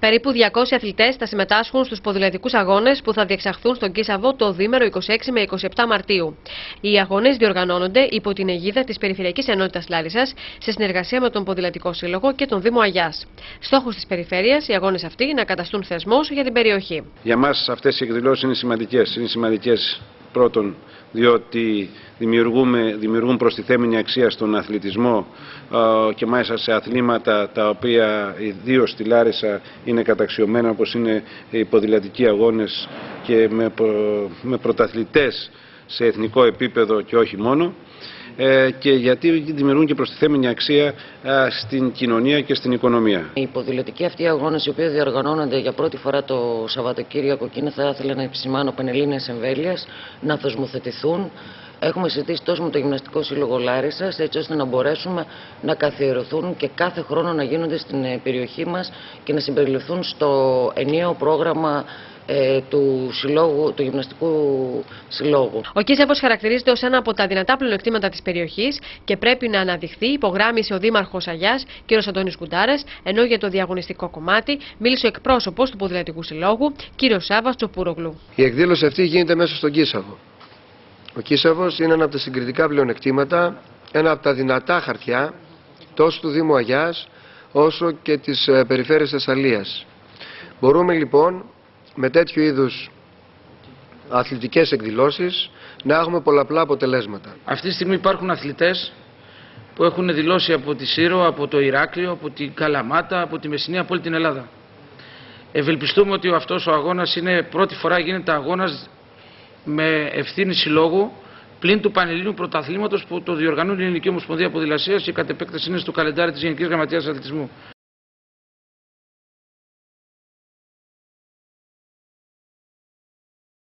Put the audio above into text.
Περίπου 200 αθλητές θα συμμετάσχουν στους ποδηλατικούς αγώνες που θα διεξαχθούν στον Κίσαβο το δίμερο 26 με 27 Μαρτίου. Οι αγώνες διοργανώνονται υπό την αιγίδα της Περιφερειακής Ενότητας Λάρισας σε συνεργασία με τον Ποδηλατικό Σύλλογο και τον Δήμο Αγιάς. Στόχος της περιφέρειας οι αγώνες αυτοί να καταστούν θεσμός για την περιοχή. Για μας αυτές οι εκδηλώσεις είναι σημαντικές. Είναι σημαντικές πρώτον διότι δημιουργούμε, δημιουργούν προστιθέμενη αξία στον αθλητισμό ε, και μάλιστα σε αθλήματα τα οποία ιδίως στη Λάρισα είναι καταξιωμένα όπως είναι οι ποδηλατικοί αγώνες και με, με πρωταθλητές σε εθνικό επίπεδο και όχι μόνο. ε, και γιατί δημιουργούν και προστιθέμενη αξία ε, στην κοινωνία και στην οικονομία. Οι ποδηλατικοί αυτοί αγώνες οι οποίοι διοργανώνονται για πρώτη φορά το Σαββατοκύριακο και είναι θα ήθελα να επισημάνω πανελλήνιας εμβέλειας να θεσμοθετηθούν Έχουμε συζητήσει τόσο με το Γυμναστικό Σύλλογο Λάρισας, έτσι ώστε να μπορέσουμε να καθιερωθούν και κάθε χρόνο να γίνονται στην ε, περιοχή μας και να συμπεριληφθούν στο ενιαίο πρόγραμμα ε, του, συλλόγου, του γυμναστικού συλλόγου. Ο Κίσεβο χαρακτηρίζεται ως ένα από τα δυνατά πλεονεκτήματα της περιοχής και πρέπει να αναδειχθεί, υπογράμμισε ο Δήμαρχος Αγιάς, κ. Αντώνης Κουντάρα, ενώ για το διαγωνιστικό κομμάτι μίλησε ο εκπρόσωπος του Ποδηλατικού Συλλόγου, κ. Σάβα Τσοπουρογλου. Η εκδήλωση αυτή γίνεται μέσα στον Κίσαβο. Ο Κίσαβος είναι ένα από τα συγκριτικά πλεονεκτήματα, ένα από τα δυνατά χαρτιά τόσο του Δήμου Αγιάς όσο και της ε, περιφέρειας Θεσσαλίας. Μπορούμε λοιπόν με τέτοιου είδους αθλητικές εκδηλώσεις να έχουμε πολλαπλά αποτελέσματα. Αυτή τη στιγμή υπάρχουν αθλητές που έχουν δηλώσει από τη Σύρο, από το Ηράκλειο, από την Καλαμάτα, από τη Μεσσηνία, από όλη την Ελλάδα. Ευελπιστούμε ότι αυτός ο αγώνας είναι πρώτη φορά γίνεται αγώνας με ευθύνη συλλόγου πλην του Πανελλήνιου Πρωταθλήματος που το διοργανώνει η Ελληνική Ομοσπονδία Ποδηλασίας και κατ' επέκταση είναι στο καλεντάρι της Γενικής Γραμματείας Αθλητισμού.